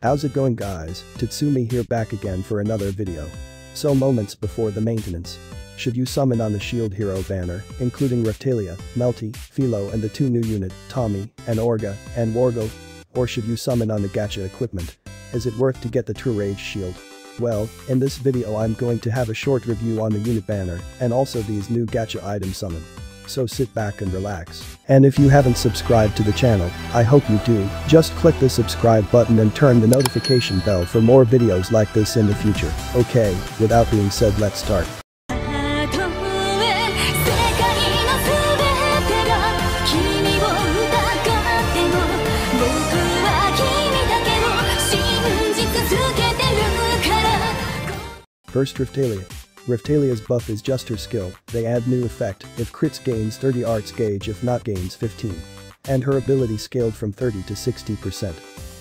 How's it going guys, Tatsumi here back again for another video. So moments before the maintenance. Should you summon on the shield hero banner, including Raphtalia, Melty, Filo and the two new unit, Tommy, and Orga, and Wargo? Or should you summon on the gacha equipment? Is it worth to get the True Rage shield? Well, in this video I'm going to have a short review on the unit banner and also these new gacha item summon so sit back and relax. And if you haven't subscribed to the channel, I hope you do, just click the subscribe button and turn the notification bell for more videos like this in the future. Okay, without being said let's start. First Raphtalia. Raphtalia's buff is just her skill, they add new effect, if crits gains 30 arts gauge if not gains 15. And her ability scaled from 30 to 60%.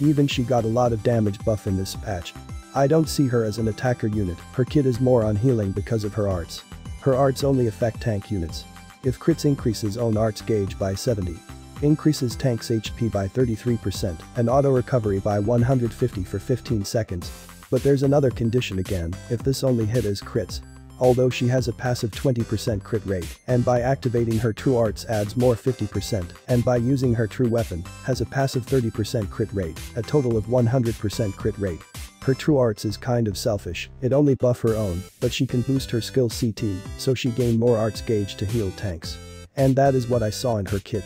Even she got a lot of damage buff in this patch. I don't see her as an attacker unit, her kit is more on healing because of her arts. Her arts only affect tank units. If crits increases own arts gauge by 70. Increases tank's HP by 33% and auto recovery by 150 for 15 seconds. But there's another condition again, if this only hit as crits, Although she has a passive 20% crit rate, and by activating her true arts adds more 50%, and by using her true weapon, has a passive 30% crit rate, a total of 100% crit rate. Her true arts is kind of selfish, it only buff her own, but she can boost her skill CT, so she gain more arts gauge to heal tanks. And that is what I saw in her kit.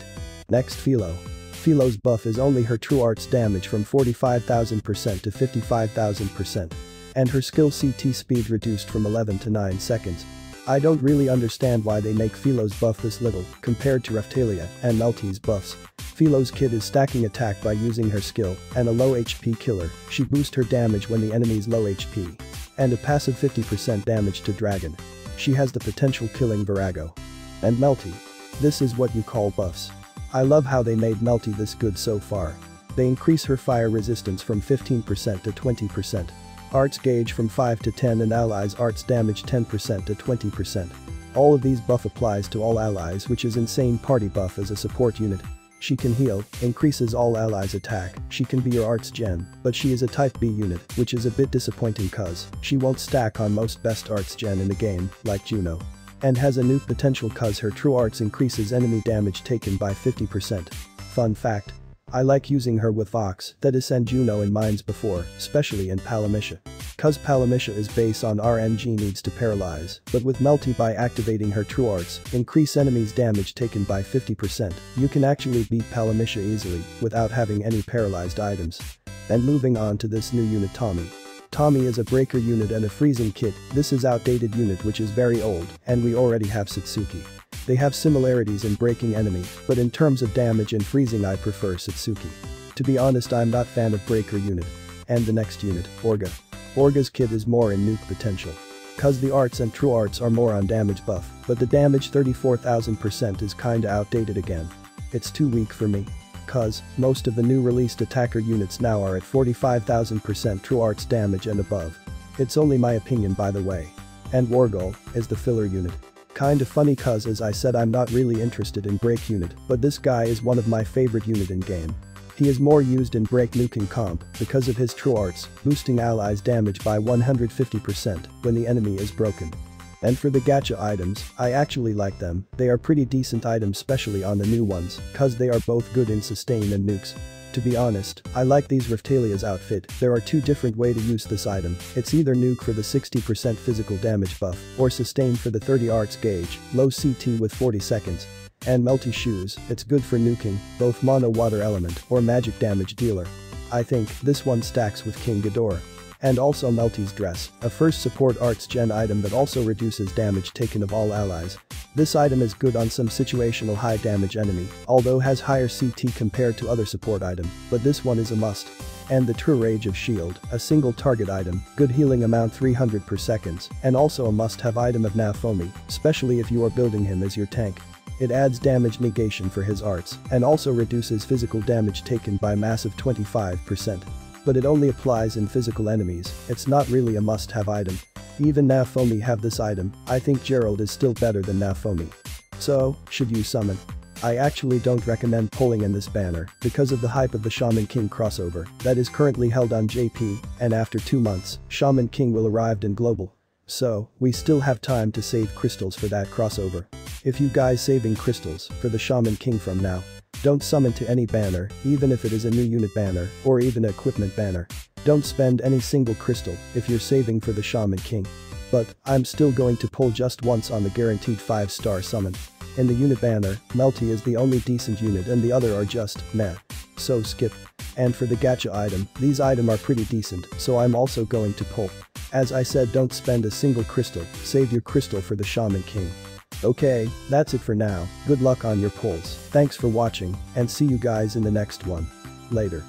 Next Filo. Filo's buff is only her true arts damage from 45,000% to 55,000%. And her skill CT speed reduced from 11 to 9 seconds. I don't really understand why they make Filo's buff this little, compared to Raphtalia and Melty's buffs. Filo's kit is stacking attack by using her skill, and a low HP killer, she boosts her damage when the enemy's low HP. And a passive 50% damage to dragon. She has the potential killing Virago. And Melty. This is what you call buffs. I love how they made Melty this good so far. They increase her fire resistance from 15% to 20%. Arts gauge from 5 to 10 and allies arts damage 10% to 20%. All of these buff applies to all allies which is insane party buff as a support unit. She can heal, increases all allies attack, she can be your arts gen, but she is a type B unit, which is a bit disappointing cuz she won't stack on most best arts gen in the game, like Juno. And has a new potential cuz her true arts increases enemy damage taken by 50%. Fun fact. I like using her with Vox, Thetis and Juno in mines before, especially in Palamicia. Cuz Palamicia is base on RNG needs to paralyze, but with Melty by activating her true arts, increase enemies damage taken by 50%, you can actually beat Palamicia easily, without having any paralyzed items. And moving on to this new unit Tommy. Tommy is a breaker unit and a freezing kit, this is outdated unit which is very old, and we already have Satsuki. They have similarities in breaking enemy, but in terms of damage and freezing I prefer Satsuki. To be honest I'm not fan of breaker unit. And the next unit, Orga. Orga's kit is more in nuke potential. Cuz the arts and true arts are more on damage buff, but the damage 34,000% is kinda outdated again. It's too weak for me. Cuz, most of the new released attacker units now are at 45,000% true arts damage and above. It's only my opinion by the way. And Wargol is the filler unit. Kinda funny cuz as I said I'm not really interested in break unit, but this guy is one of my favorite unit in game. He is more used in break nuking comp because of his true arts, boosting allies damage by 150% when the enemy is broken. And for the gacha items, I actually like them, they are pretty decent items especially on the new ones, cuz they are both good in sustain and nukes. To be honest, I like these Raphtalia's outfit, there are two different way to use this item, it's either nuke for the 60% physical damage buff, or sustain for the 30 arts gauge, low CT with 40 seconds. And Melty shoes, it's good for nuking, both mono water element or magic damage dealer. I think this one stacks with King Ghidorah. And also Melty's dress, a first support arts gen item that also reduces damage taken of all allies. This item is good on some situational high damage enemy, although has higher CT compared to other support item, but this one is a must. And the True Rage of Shield, a single target item, good healing amount 300 per seconds, and also a must-have item of Naofumi, especially if you are building him as your tank. It adds damage negation for his arts, and also reduces physical damage taken by massive 25%. But it only applies in physical enemies, it's not really a must-have item. Even Naofumi have this item, I think Gerald is still better than Naofumi. So, should you summon? I actually don't recommend pulling in this banner because of the hype of the Shaman King crossover that is currently held on JP and after 2 months, Shaman King will arrived in global. So, we still have time to save crystals for that crossover. If you guys saving crystals for the Shaman King from now, don't summon to any banner, even if it is a new unit banner or even equipment banner. Don't spend any single crystal if you're saving for the Shaman King. But, I'm still going to pull just once on the guaranteed 5 star summon. In the unit banner, Melty is the only decent unit and the other are just, meh. So skip. And for the gacha item, these item are pretty decent, so I'm also going to pull. As I said don't spend a single crystal, save your crystal for the Shaman King. Okay, that's it for now, good luck on your pulls, thanks for watching, and see you guys in the next one. Later.